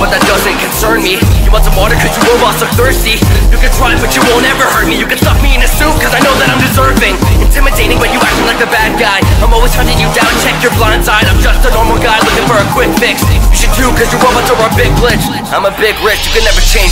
but that doesn't concern me. You want some water cause you robots are thirsty. You can try but you won't ever hurt me. You can stuff me in a soup, cause I know that I'm deserving. Intimidating but you acting like the bad guy. I'm always hunting you down, check your blind side. I'm just a normal guy looking for a quick fix. You should too cause your robots are a big glitch. I'm a big rich, you can never change